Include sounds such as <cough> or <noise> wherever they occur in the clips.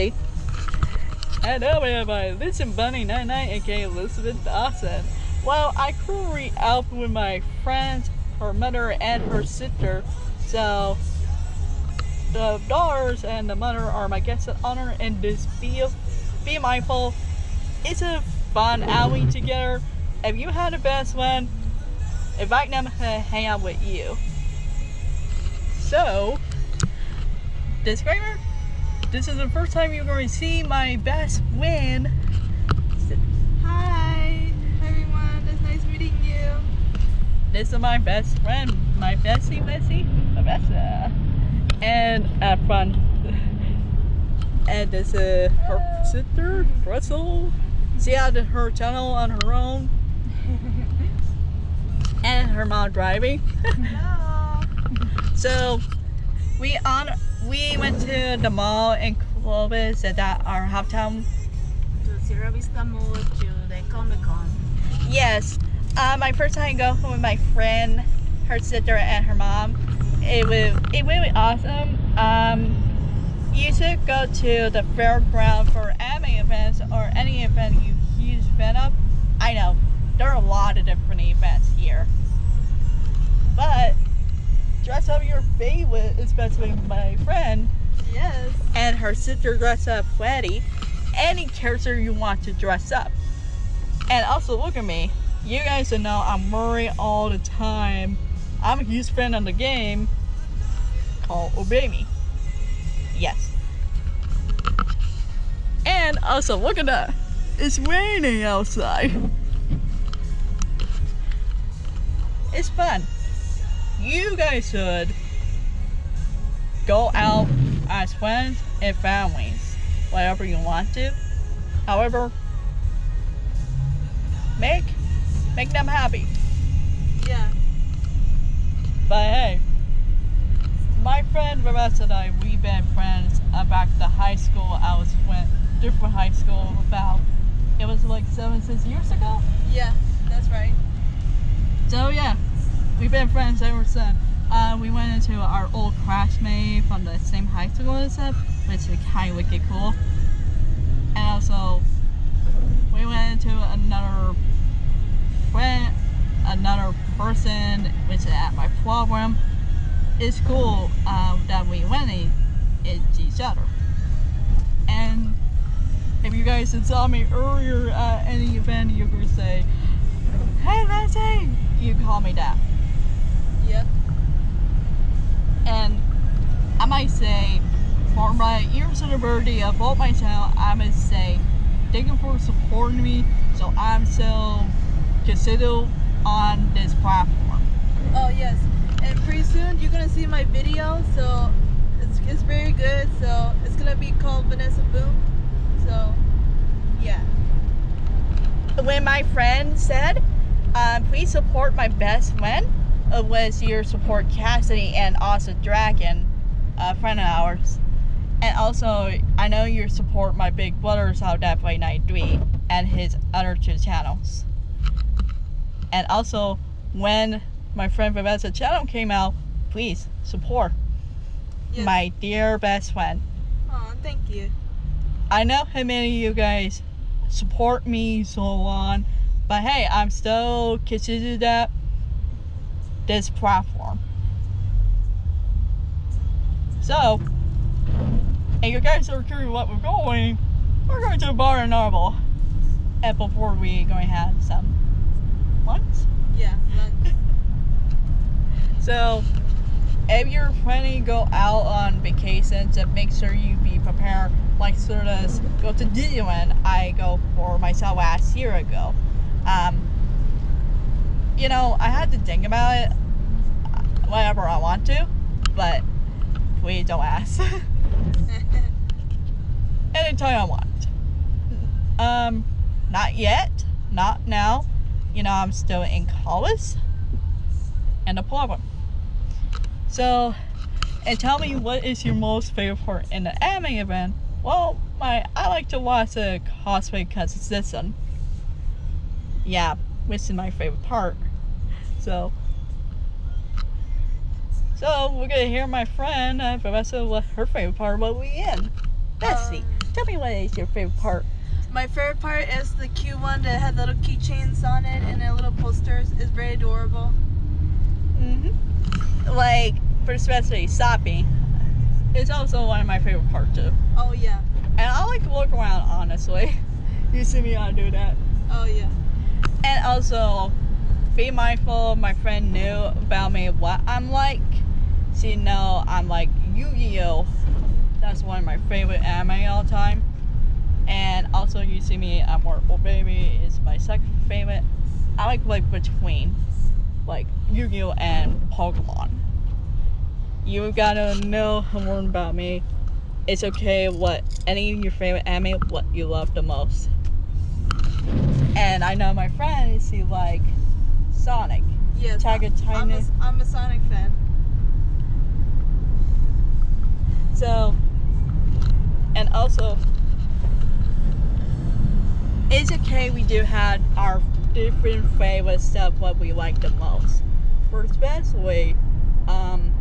Bessie. Hello everybody, this is Bunny 99 aka Elizabeth Dawson. Well, I currently out with my friends, her mother and her sister. So the daughters and the mother are my guests of honor and this video. Be mindful. It's a fun outing together. If you had a best one, invite them to hang out with you. So, disclaimer this is the first time you're going to see my best win. Hi, everyone. It's nice meeting you. This is my best friend, my bestie, bestie, Rebecca, and have fun. And this is her sister, Russell. She had her channel on her own, <laughs> and her mom driving. Hello. So we on we went to the mall in Clovis at that our hometown. To Sierra Vista Mall to the Comic Con. Yes, uh, my first time go home with my friend, her sister, and her mom. It was it really awesome. Um, you should go to the fairground for anime events or any event you huge fan of. I know there are a lot of different events here, but dress up your favorite, especially my friend Yes. and her sister dress up Freddy. Any character you want to dress up. And also look at me. You guys know I'm worried all the time. I'm a huge fan of the game called Obey Me. Yes. And also look at that. It's raining outside. It's fun. You guys should go out as friends and families, whatever you want to. However, make make them happy. Yeah. But hey, my friend Rebecca and I, we've been friends uh, back to high school. I was went different high school about it was like seven six years ago. Yeah. That's right. So yeah, we've been friends ever since. Uh, we went into our old classmate from the same high school as us, which is kind of wicked cool. And also, we went into another friend, another person, which is at my program. It's cool um, that we went in, in each other. And if you guys had saw me earlier at any event, you could say, "Hey, Leslie," you call me that. Yeah. And I might say, for my years of both my channel, I must say, thank you for supporting me. So I'm still considered on this platform. Oh yes. And pretty soon you're gonna see my video. So it's, it's very good. So it's gonna be called Vanessa Boom. So yeah. When my friend said, uh, please support my best friend, it was your support Cassidy and also Dragon, a friend of ours. And also, I know you support my big brother, How That Play Night 3, and his other two channels. And also, when my friend Vanessa channel came out, please support Yes. my dear best friend. Aw, thank you. I know how many of you guys support me, so on, but hey, I'm still considered that this platform. So, and you guys are curious what we're going, we're going to Barnes and Noble. And before we going to have some lunch. Yeah. Lunch. <laughs> So, if you're planning to go out on vacations, then make sure you be prepared. Like sort of go to Disneyland. I go for myself last year ago. Um, you know, I had to think about it whenever I want to, but please don't ask. <laughs> Anytime I want. Um, not yet. Not now. You know, I'm still in college. And a problem. So, and tell me what is your most favorite part in the anime event? Well, my I like to watch the cosplay because it's this one. Yeah, which is my favorite part. So, so we're gonna hear my friend uh, Vanessa what her favorite part will be in. Bessie, Um, tell me what is your favorite part. My favorite part is the cute one that had little keychains on it and the little posters. It's very adorable. Mm-hmm. Like, for especially shopping, it's also one of my favorite parts too. Oh yeah. And I like to look around, honestly. <laughs> You see me I do that. Oh yeah. And also, be mindful. My friend knew about me what I'm like. She know I'm like Yu-Gi-Oh. That's one of my favorite anime all time. And also, you see me at Marble Baby is my second favorite. I like like between like Yu-Gi-Oh and Pokemon. You gotta know more about me. It's okay what any of your favorite anime what you love the most. And I know my friends she like Sonic. Yes. Tiger I'm Tiny. a, I'm a Sonic fan. So, and also, it's okay we do have our different favorite stuff what we like the most. For especially, um,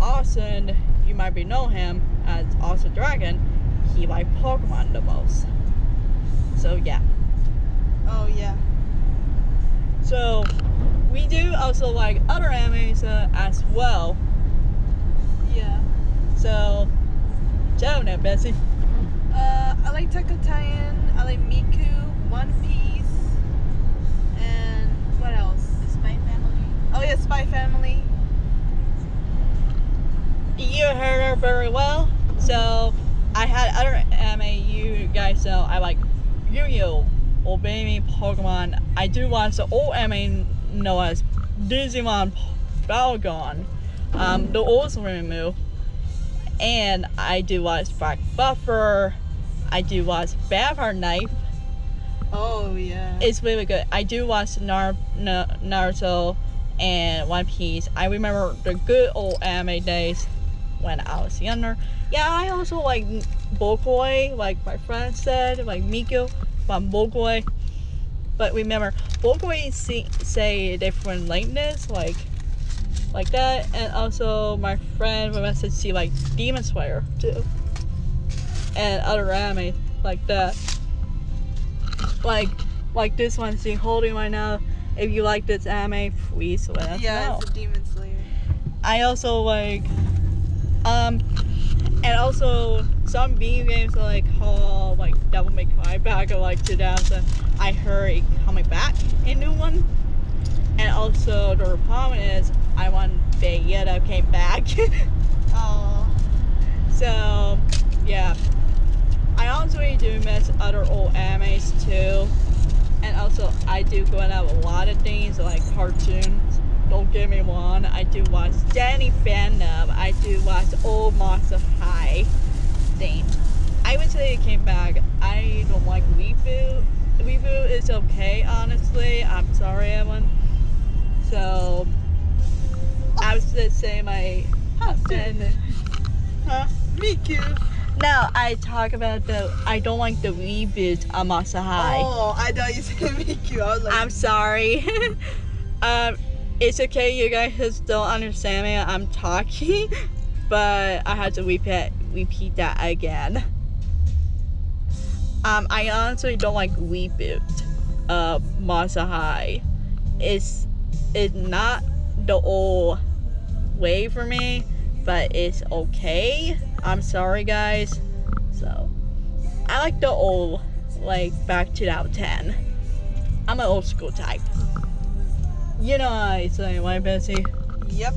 Austin, you might be know him as Austin Dragon. He like Pokemon the most. So yeah. Oh yeah. So we do also like other animes uh, as well. Yeah. So, tell them, Bessie. Uh, I like Taco Titan. I like Miku, One Piece, and what else? The Spy Family. Oh yeah, Spy Family. You heard her very well. So, I had other anime you guys know. I like Yu-Gi-Oh, Obey Pokemon. I do watch the old anime known as Digimon Battleground, um, the old Moo. And I do watch Black Butler. I do watch Vampire Knight. Oh yeah. It's really good. I do watch Nar- Na- Naruto and One Piece. I remember the good old anime days when I was younger. Yeah, I also like Vocaloid, like my friend said, like Miku from Vocaloid. But remember, Vocaloid see, say different likeness, like like that. And also, my friend messaged see like Demon Slayer too, and other anime like that like like this one seeing holding right now. If you like this anime, please let us yeah, know. it's a Demon Slayer. I also like um and also some video games are like oh like Devil May Cry back in like 2000 I heard it coming back a new one and also the problem is I want Bayonetta came back. <laughs> Oh. so yeah. I also do miss other old animes too. And also I do go out a lot of things like cartoons. Don't get me wrong I do watch Danny Phantom I do watch old Monster High thing I would say it came back. I don't like reboot reboot is okay honestly. I'm sorry everyone so I was just saying my husband huh Miku. no, I talk about the. I don't like the reboot of High. Oh, I thought you said <laughs> Miku. I was like, I'm sorry. <laughs> um, it's okay. You guys just don't understand me. I'm talking, <laughs> but I had to repeat repeat that again. Um, I honestly don't like reboot of High. It's it's not the old way for me, but it's okay. I'm sorry, guys. So, I like the old, like back to that 10. I'm an old school type. You know I say, right, Bessie? yep.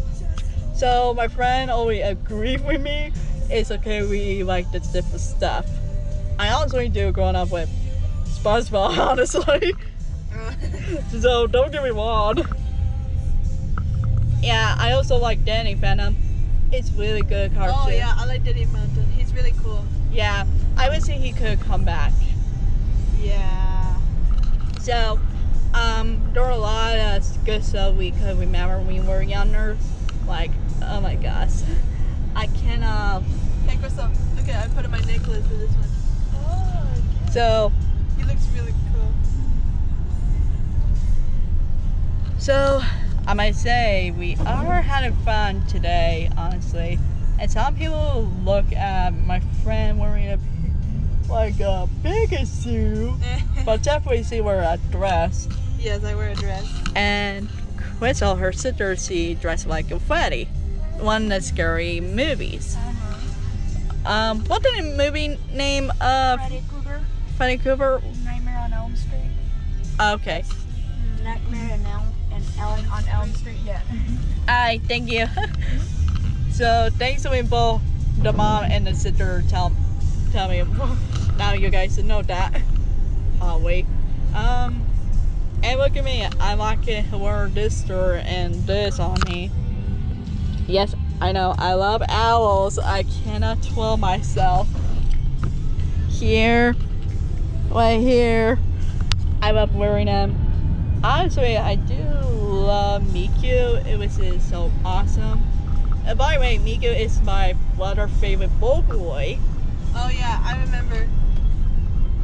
So my friend always agreed with me. It's okay, we like the different stuff. I honestly do growing up with SpongeBob, <laughs> honestly. Uh. so don't get me wrong. Yeah, I also like Danny Phantom. It's really good cartoon. oh yeah, I like Danny Mountain. He's really cool. Yeah, I would say he could come back. Yeah. So, um, there were a lot of good stuff we could remember when we were younger. Like, oh my gosh, I cannot. Hey, Crystal. Look at I put in my necklace for this one. Oh. So, He looks really cool. so might say we are having fun today. Honestly, And some people look at my friend wearing a like a big suit, <laughs> but definitely she wear a dress. yes, I wear a dress. And Crystal, her sister, she dressed like a Freddy. One of the scary movies. Um, what the movie name of Freddy Krueger, Freddy Cooper? Nightmare on Elm Street. Okay. Nightmare on Elm Elm on Elm Street. Yeah. Alright, thank you. <laughs> so thanks to both the mom and the sister tell tell me <laughs> now you guys know that. <laughs> Oh wait. Um and look at me, I like it wear this shirt and this on me. Yes, I know, I love owls. I cannot twirl myself. Here, right here. I love wearing them. Honestly, I do love Miku. It was just so awesome. And by the way, Miku is my other favorite bull boy. Oh yeah, I remember.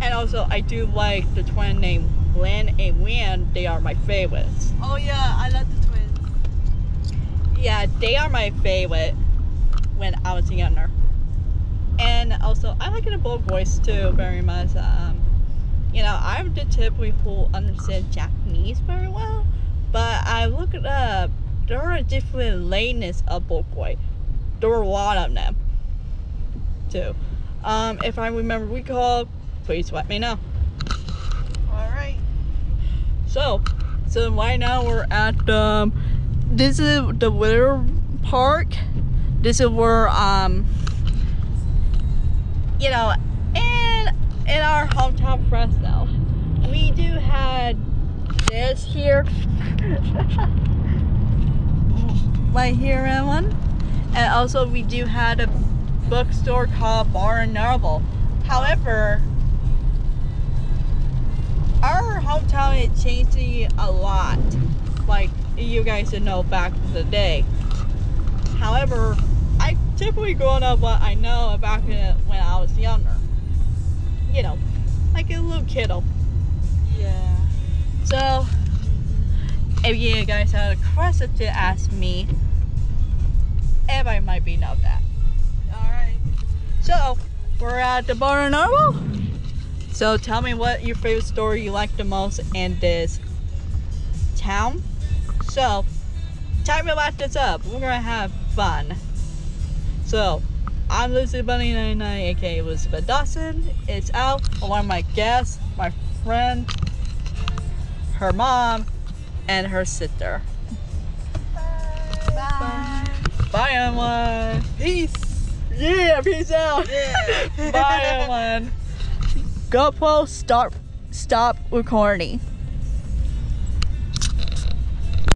And also, I do like the twin named Lin and Wan. They are my favorites. Oh yeah, I love the twins. Yeah, they are my favorite when I was younger. And also, I like the bull boys too very much. Um, you know, I'm the type who understands Japanese very well, but I looked it up. There are different lanes of boy. There are a lot of them too. Um, if I remember recall, please let me know. All right. So, so right now we're at um, this is the winter park. This is where um, you know, in in our hometown Fresno, we do had this here, <laughs> right here one, and also we do had a bookstore called Barnes and Noble. However, our hometown is changing a lot. Like you guys should know back in the day. However, I typically growing up what I know back when I was younger. You know, like a little kiddo. Yeah. So, if you guys have a question to ask me, everybody might be know that. All right. So, we're at the Normal. So, tell me what your favorite story you like the most in this town. So, time to wrap this up. We're gonna have fun. So, I'm Lizzy Bunny 99, aka Elizabeth Dawson. It's out. One of my guests, my friend, her mom, and her sister. Bye. Bye, Bye everyone. Peace. Yeah, peace out. Yeah. <laughs> Bye, everyone. <laughs> GoPro, stop, stop recording.